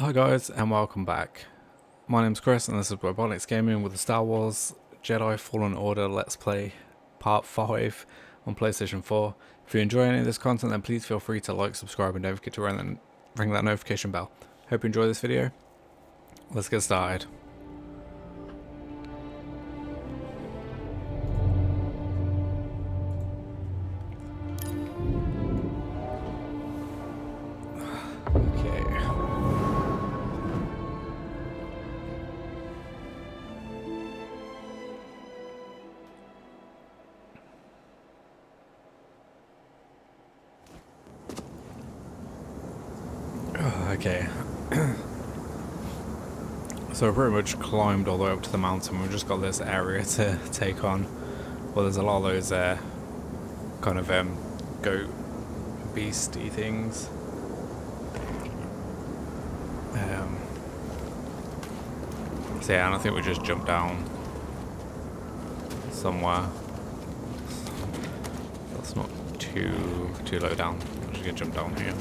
Hi guys and welcome back. My name's Chris and this is Webbonix Gaming with the Star Wars Jedi Fallen Order Let's Play Part 5 on PlayStation 4. If you enjoy any of this content then please feel free to like, subscribe and don't forget to ring, ring that notification bell. Hope you enjoy this video. Let's get started. So we pretty much climbed all the way up to the mountain. We've just got this area to take on. Well, there's a lot of those uh, kind of um, goat beasty things. Um, so yeah, and I think we just jump down somewhere. That's not too too low down. I'm just gonna jump down here.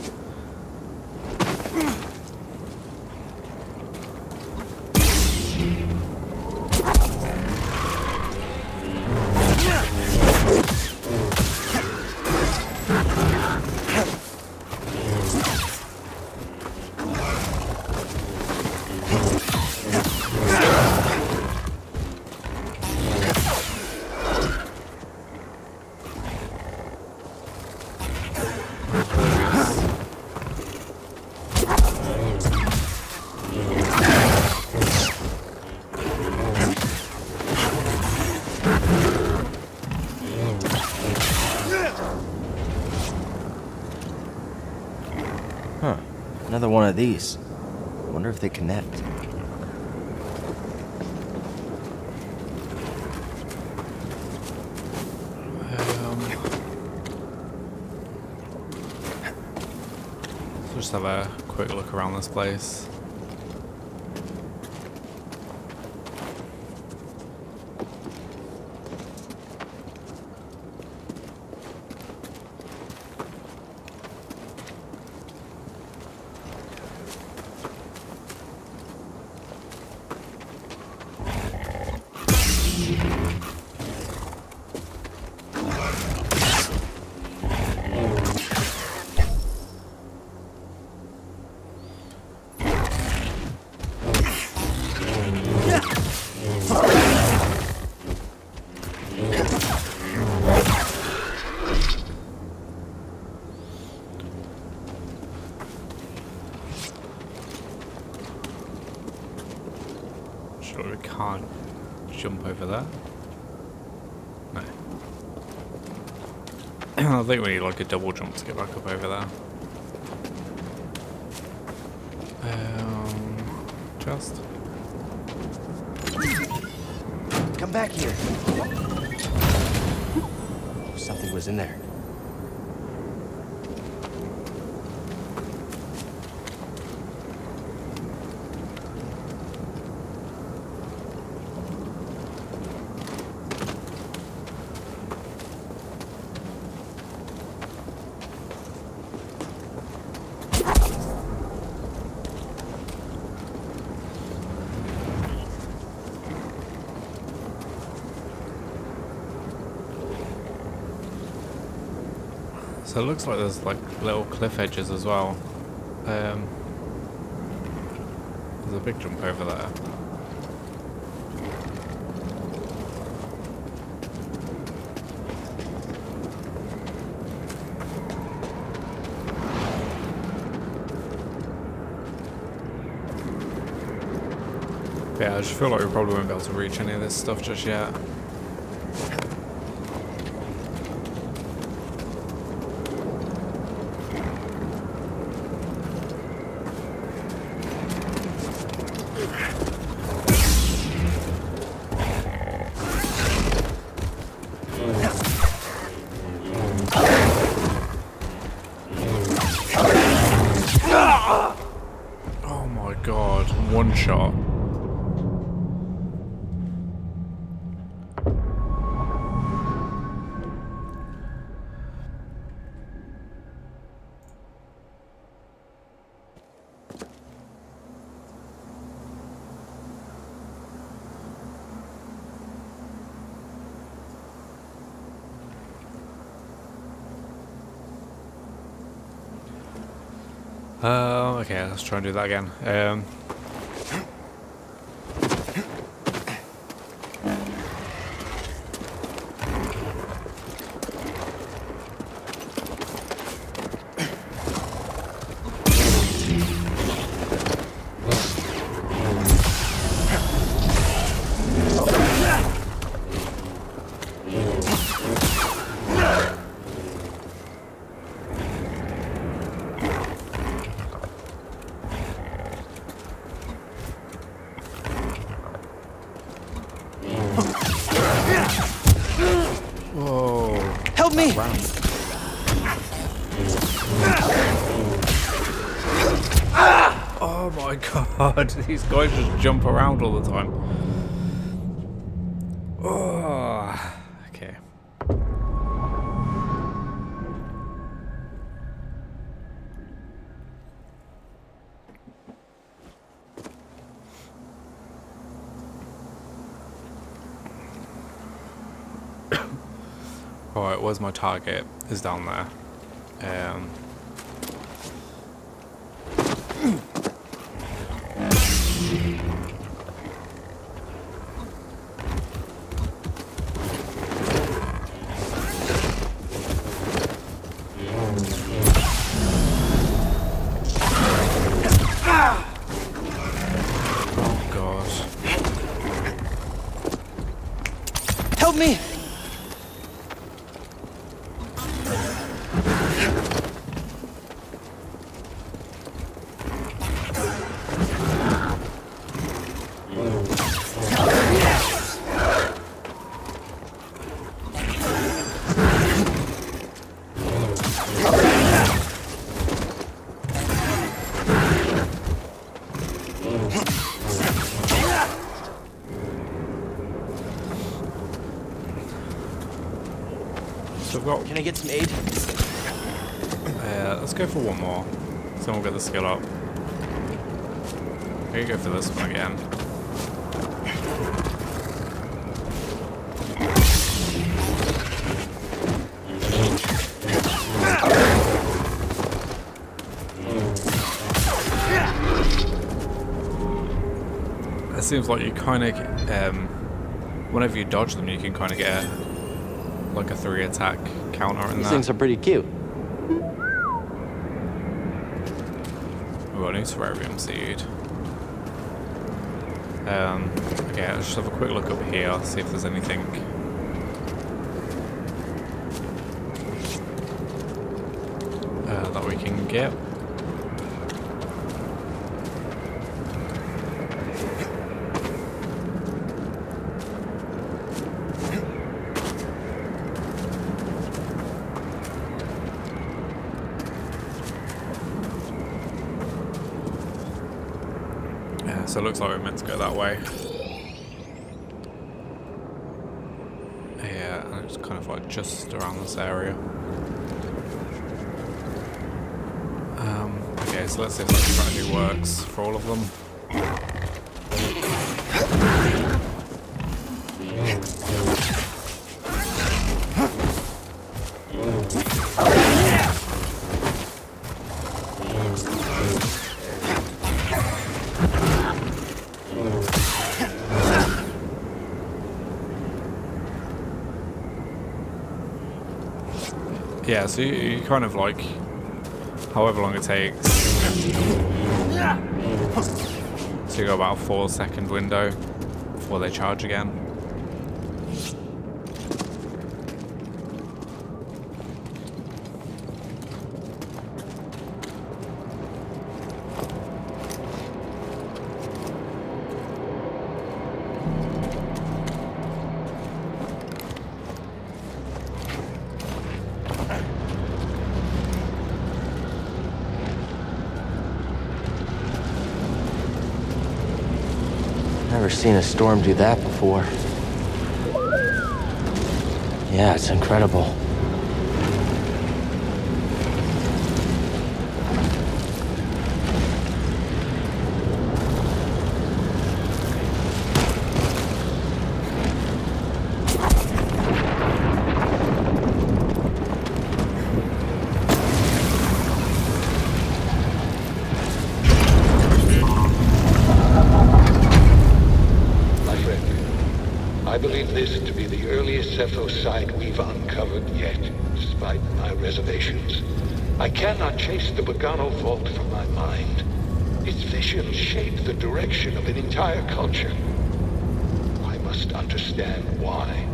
These. Wonder if they connect. Um, just have a quick look around this place. Jump over there. No. I think we need like a double jump to get back up over there. Um, just. Come back here. Something was in there. So it looks like there's like little cliff edges as well. Um, there's a big jump over there. Yeah, I just feel like we probably won't be able to reach any of this stuff just yet. Oh my god, one shot. Uh, okay, let's try and do that again. Um, Oh my god, these guys just jump around all the time. Oh, okay. Where's my target? Is down there. Um, got Can I get some aid? Uh, let's go for one more. So we'll get the skill up. Here you go for this one again. It seems like you kind of, um, whenever you dodge them, you can kind of get like a three attack counter in These that. things are pretty cute. We've got a terrarium seed. Um, okay, let's just have a quick look up here, see if there's anything. Uh, that we can get. Yeah, so it looks like we're meant to go that way. Yeah, and it's kind of like just around this area. Um, okay, so let's see if that strategy works for all of them. So you, you kind of like, however long it takes. So you got about a four second window before they charge again. Storm do that before. Yeah, it's incredible. Site we've uncovered yet, despite my reservations. I cannot chase the Bogano Vault from my mind. Its visions shape the direction of an entire culture. I must understand why.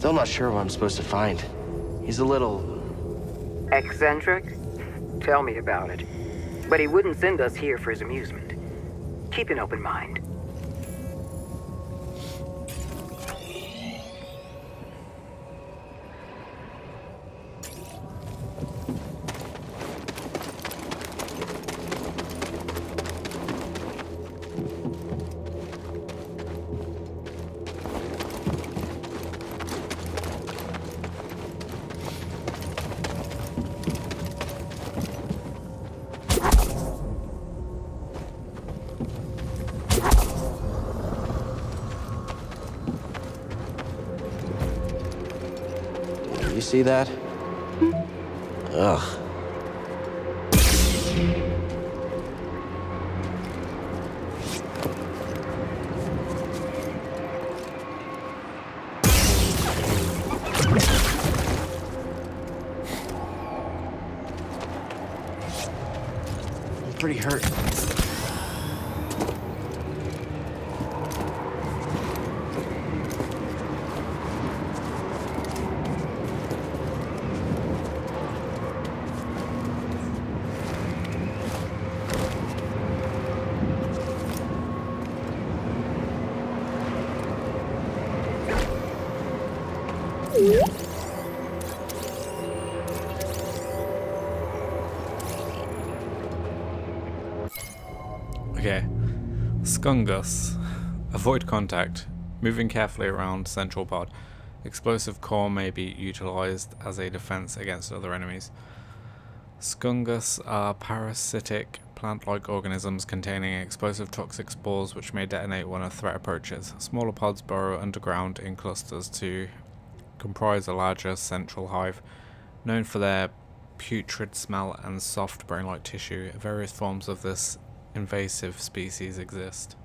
Still not sure what I'm supposed to find. He's a little... Eccentric? Tell me about it. But he wouldn't send us here for his amusement. Keep an open mind. See that? Hmm? Ugh. Skunguss. Avoid contact. Moving carefully around central pod. Explosive core may be utilized as a defense against other enemies. Skunguss are parasitic plant-like organisms containing explosive toxic spores which may detonate when a threat approaches. Smaller pods burrow underground in clusters to comprise a larger central hive. Known for their putrid smell and soft brain-like tissue, various forms of this invasive species exist.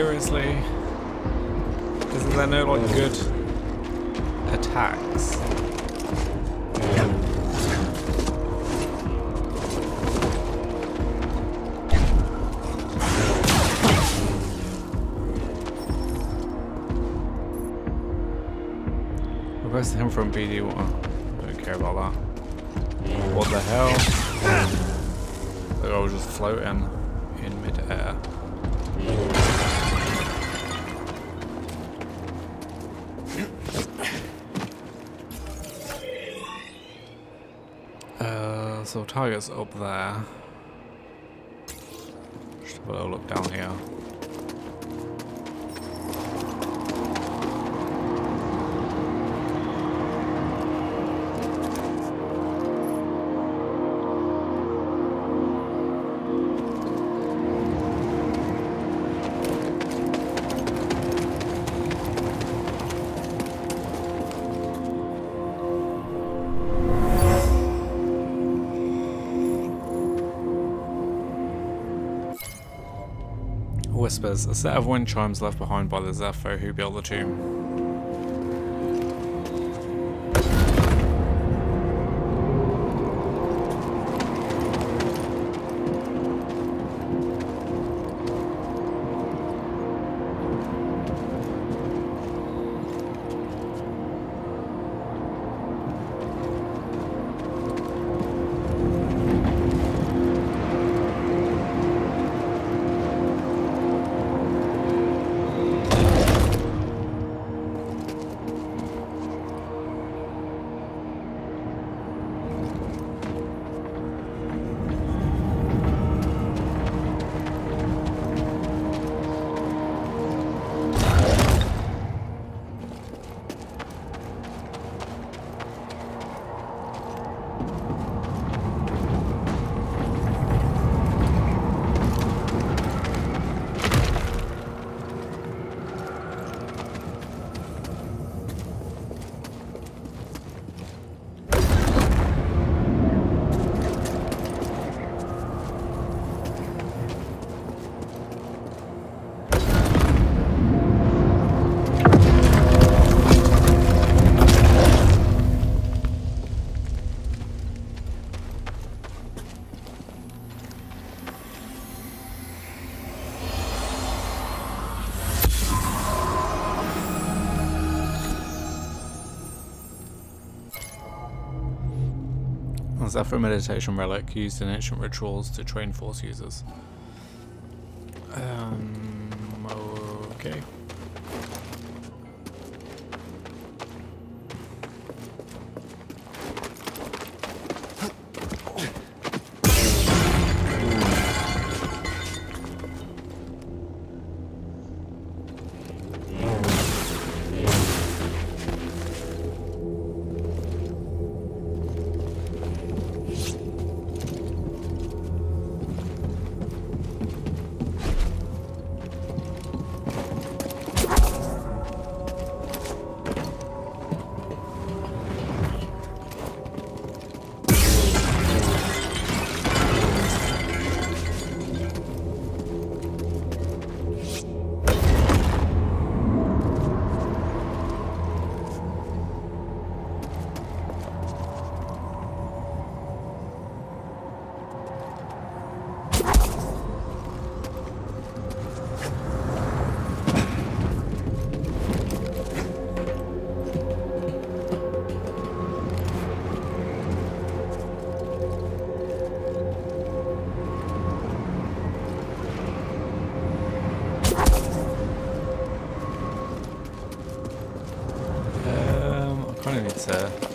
Seriously? Because they're no like good attacks. Request him from BD1. Don't care about that. What the hell? Like I was just floating. So target's up there. Just have a little look down here. A set of wind chimes left behind by the Zeffo who built the tomb. Zeffo meditation relic used in ancient rituals to train force users. Um, okay. Um,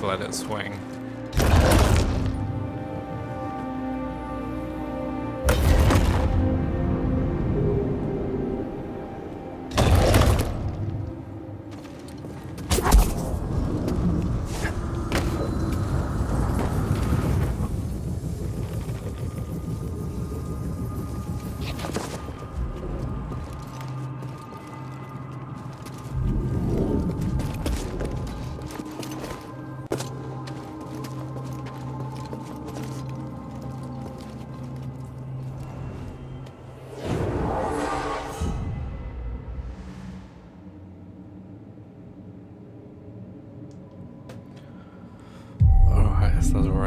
just let it swing.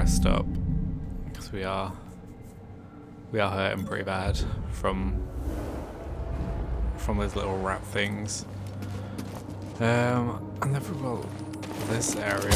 Rest up. Because we are we are hurting pretty bad from from those little rat things. Um and then we've got this area.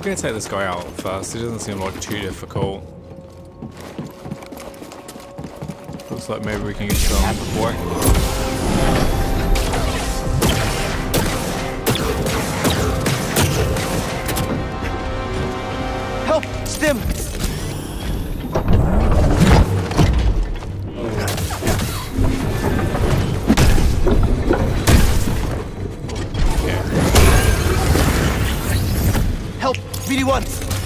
Think I'm gonna take this guy out first. He doesn't seem like too difficult. Looks like maybe we can get some work. Help! Stim! Help! BD1! Tomb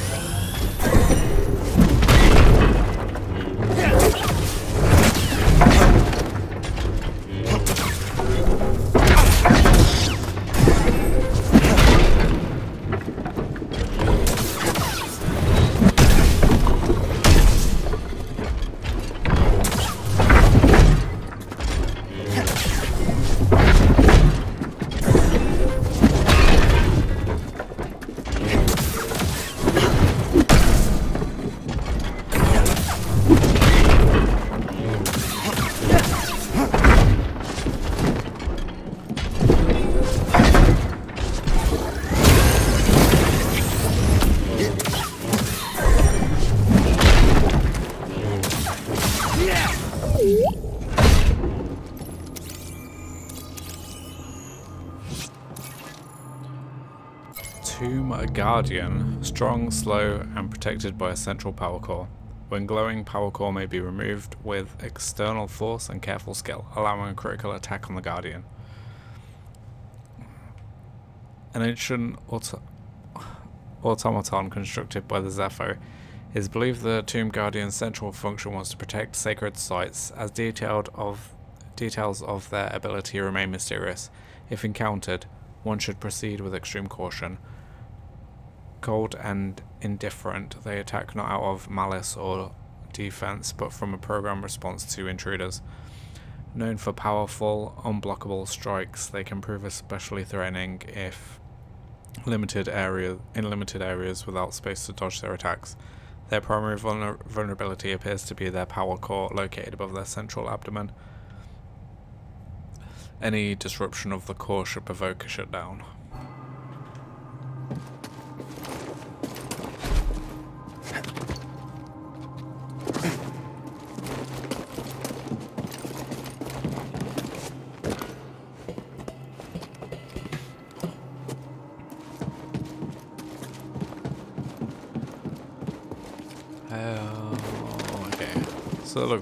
Guardian. Strong, slow, and protected by a central power core. When glowing, power core may be removed with external force and careful skill, allowing a critical attack on the Guardian. An ancient auto automaton constructed by the Zeffo. is believed the Tomb Guardian's central function was to protect sacred sites, as detailed of Details of their ability remain mysterious. If encountered, one should proceed with extreme caution. Cold and indifferent, they attack not out of malice or defense, but from a program response to intruders. Known for powerful, unblockable strikes, they can prove especially threatening if limited area in limited areas without space to dodge their attacks. Their primary vulner vulnerability appears to be their power core located above their central abdomen. Any disruption of the core should provoke a shutdown.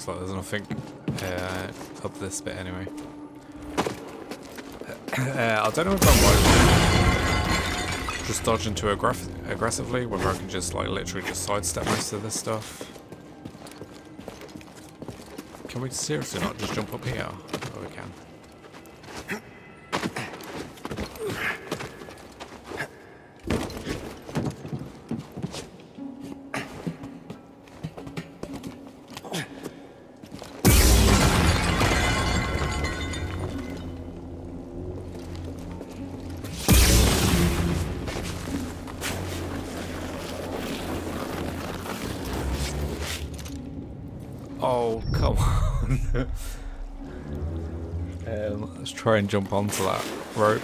Looks like there's nothing uh, up this bit anyway. Uh, I don't know if I'm just dodging too aggress aggressively, whether I can just like literally just sidestep most of this stuff. Can we seriously not just jump up here? Oh, come on. um, let's try and jump onto that rope.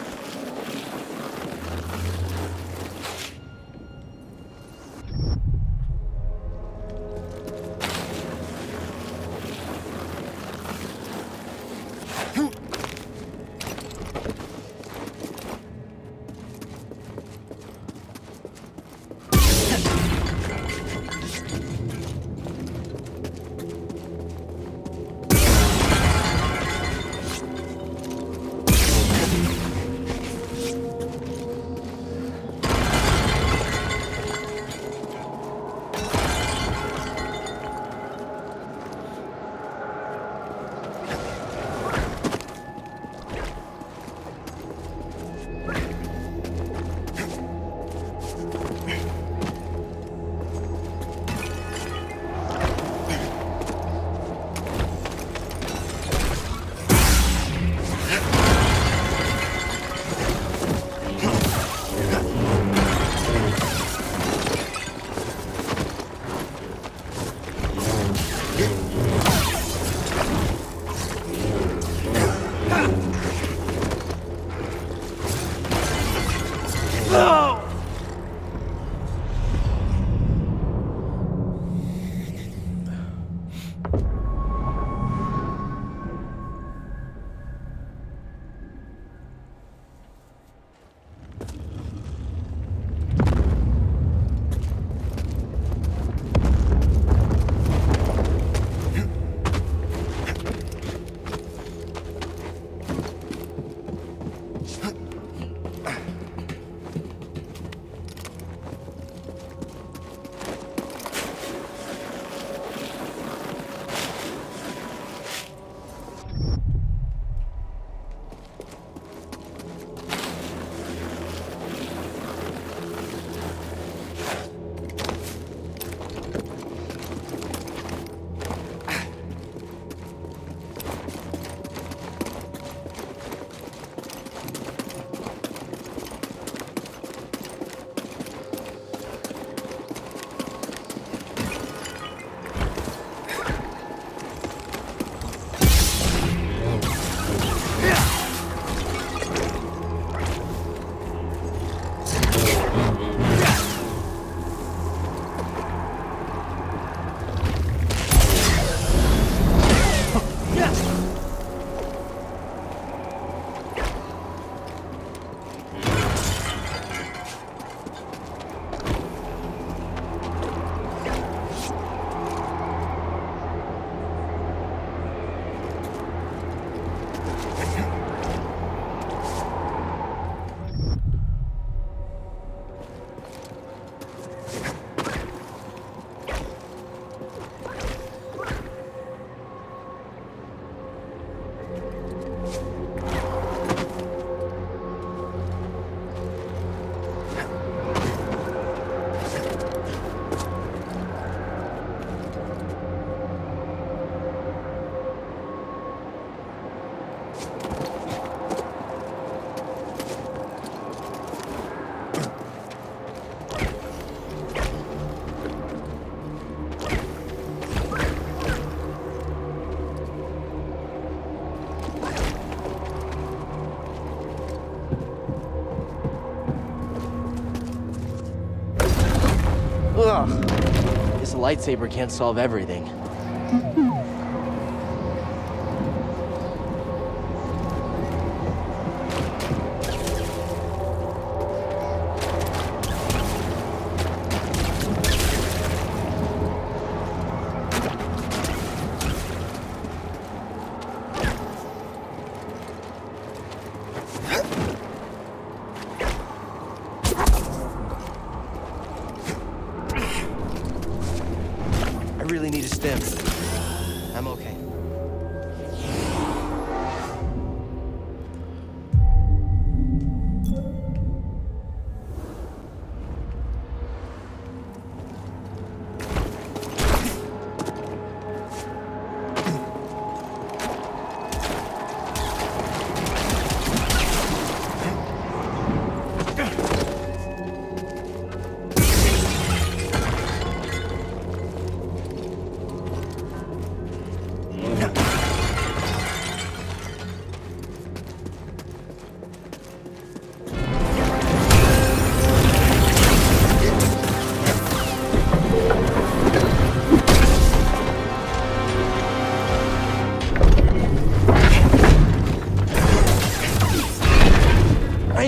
Lightsaber can't solve everything.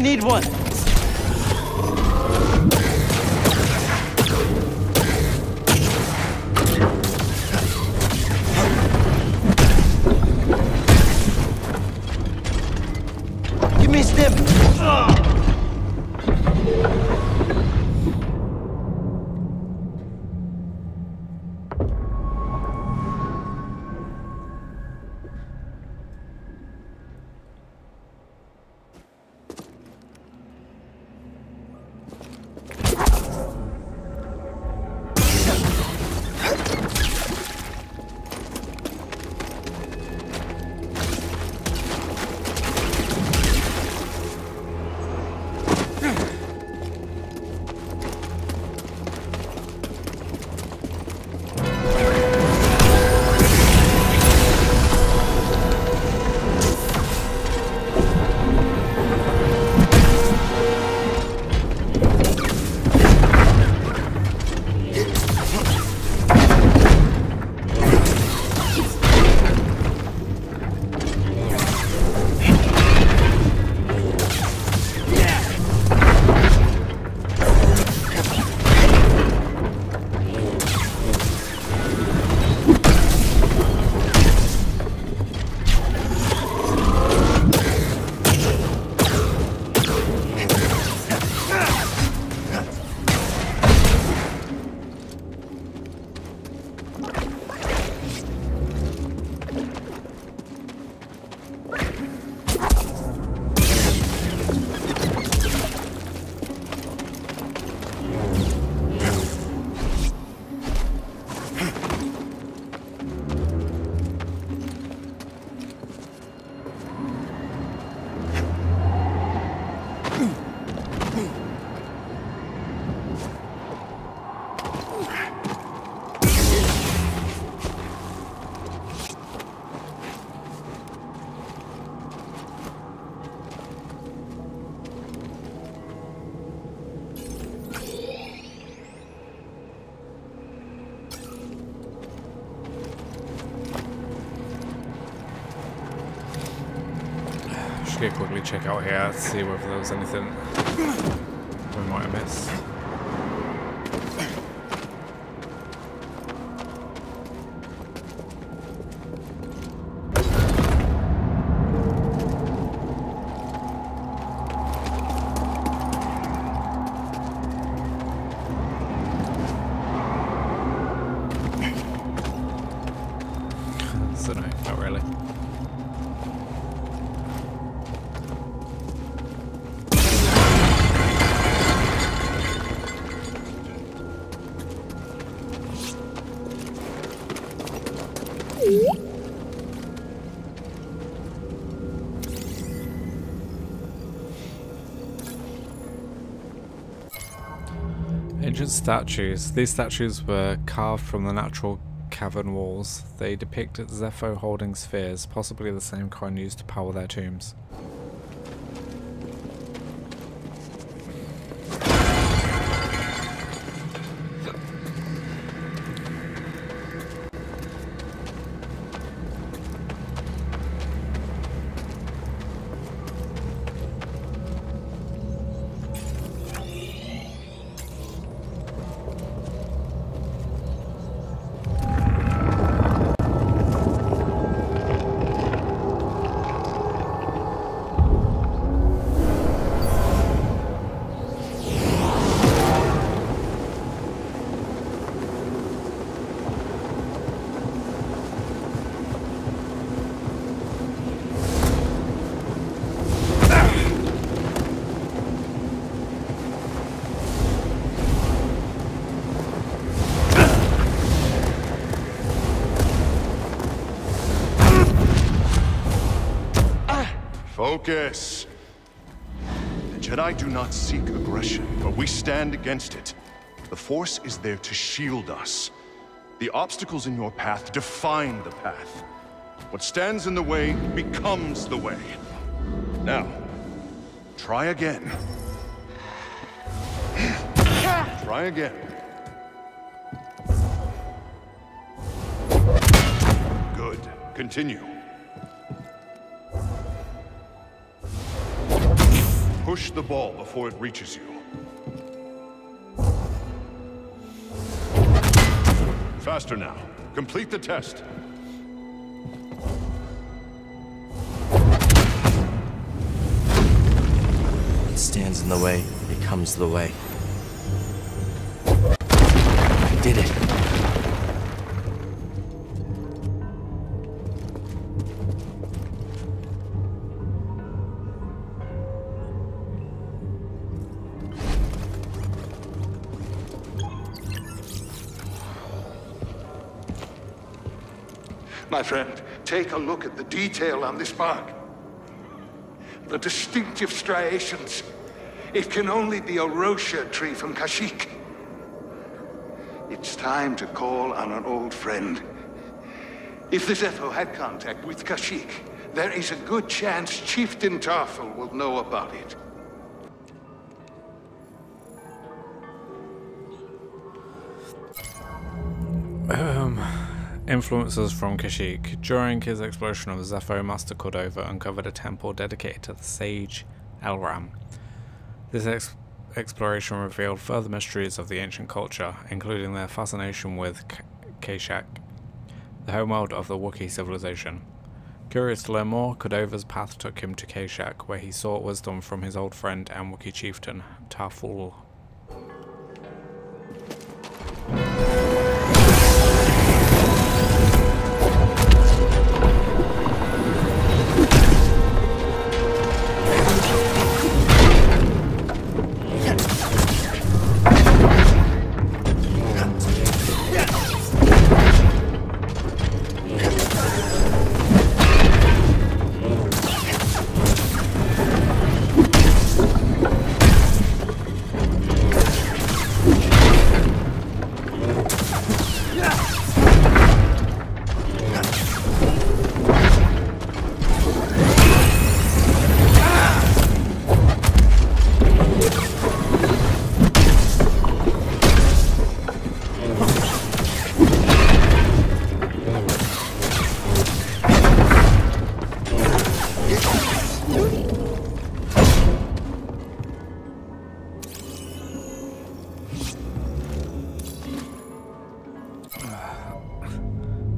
I need one. Quickly check out here, see whether there was anything Ancient statues. These statues were carved from the natural cavern walls. They depict Zeffo holding spheres, possibly the same kind used to power their tombs. Not seek aggression, but we stand against it. The Force is there to shield us. The obstacles in your path define the path. What stands in the way becomes the way. Now, try again. try again. Good. Continue. Push the ball before it reaches you. Faster now. Complete the test. What stands in the way becomes the way. I did it. Take a look at the detail on this mark. The distinctive striations. It can only be a wroshyr tree from Kashyyyk. It's time to call on an old friend. If the Zeffo had contact with Kashyyyk, there is a good chance Chieftain Tarful will know about it. Influences from Kashyyyk. During his exploration of Zeffo, Master Cordova uncovered a temple dedicated to the sage Eilram. This ex- exploration revealed further mysteries of the ancient culture, including their fascination with K- Kashyyyk, the homeworld of the Wookiee civilization. Curious to learn more, Cordova's path took him to Kashyyyk, where he sought wisdom from his old friend and Wookiee chieftain, Tarful.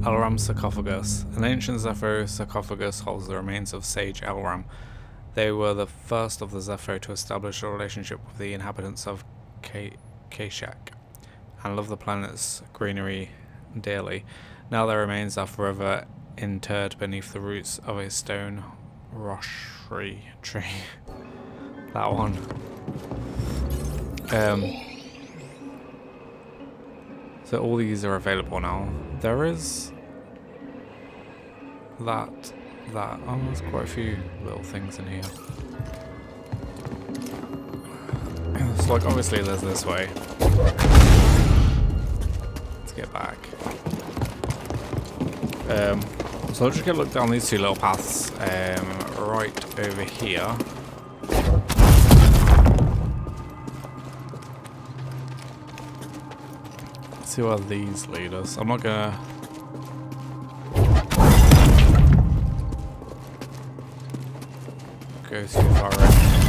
Eilram sarcophagus. An ancient Zeffo sarcophagus holds the remains of Sage Eilram. They were the first of the Zeffo to establish a relationship with the inhabitants of Ka- Kashyyyk and love the planet's greenery dearly. Now their remains are forever interred beneath the roots of a stone wroshyr tree. that one. Um, so all these are available now. There is that, that. Oh, there's quite a few little things in here. It's like obviously there's this way. Let's get back. Um, so I'll just get a look down these two little paths um, right over here. See where these lead us. I'm not gonna. Go too far in.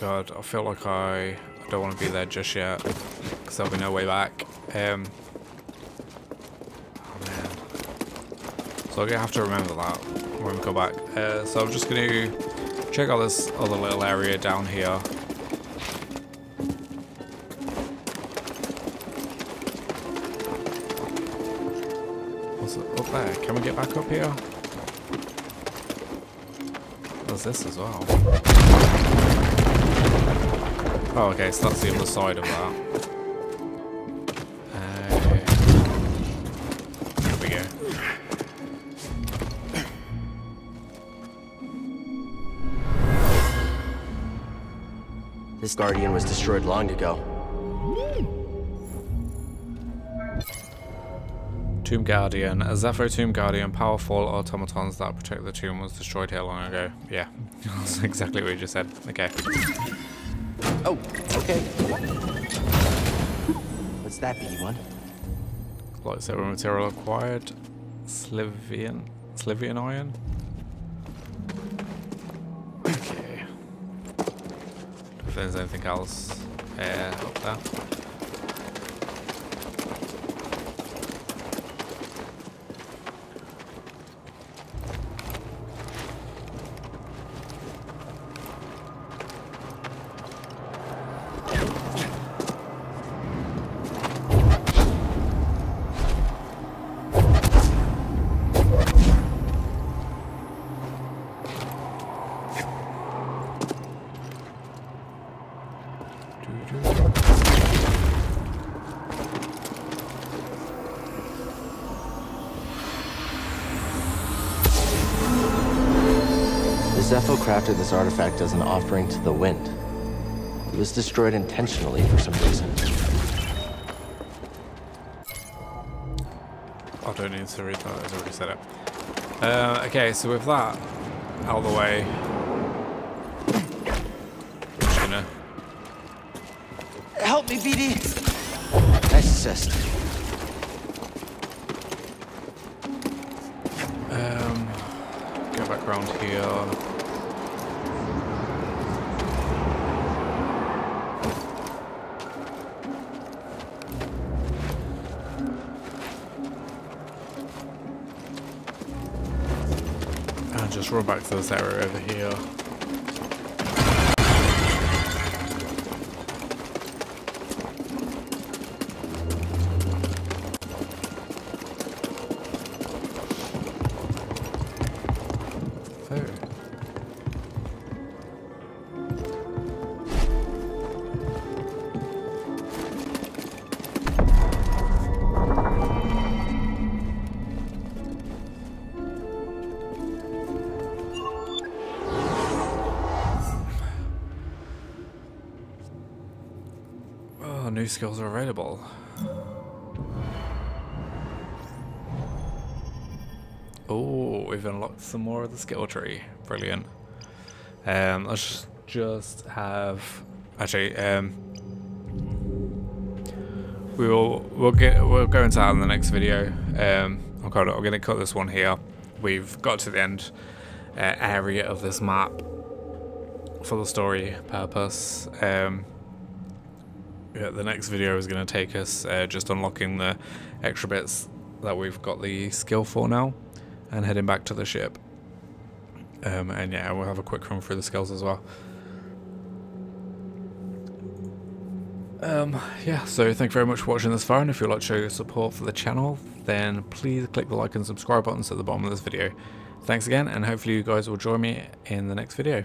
God, I feel like I, I don't want to be there just yet. Because there'll be no way back. Um, oh. So I'm going to have to remember that when we go back. Uh, so I'm just going to check out this other little area down here. What's up there? Can we get back up here? There's this as well. Oh, okay, so that's the other side of that. Uh, there we go. This Guardian was destroyed long ago. Tomb Guardian. A Zeffo Tomb Guardian, powerful automatons that protect the tomb was destroyed here long ago. Yeah, that's exactly what you just said. Okay. Oh, okay. What's that, BD1? Lightsaber material acquired. Slivian. Slivian iron? Okay. If there's anything else uh, up there. Crafted this artifact as an offering to the wind. It was destroyed intentionally for some reason. I don't need to read that, I've already said it. Uh, okay, so with that out of the way, to this area over here. New skills are available. Oh, we've unlocked some more of the skill tree. Brilliant. Um, let's just have actually. Um, we will we'll get we'll go into that in the next video. Um, I'm kind I'm going to cut this one here. We've got to the end uh, area of this map for the story purpose. Um, yeah, the next video is going to take us uh, just unlocking the extra bits that we've got the skill for now and heading back to the ship. Um, and yeah, we'll have a quick run through the skills as well. Um, yeah, so thank you very much for watching this far, and if you'd like to show your support for the channel, then please click the like and subscribe buttons at the bottom of this video. Thanks again, and hopefully you guys will join me in the next video.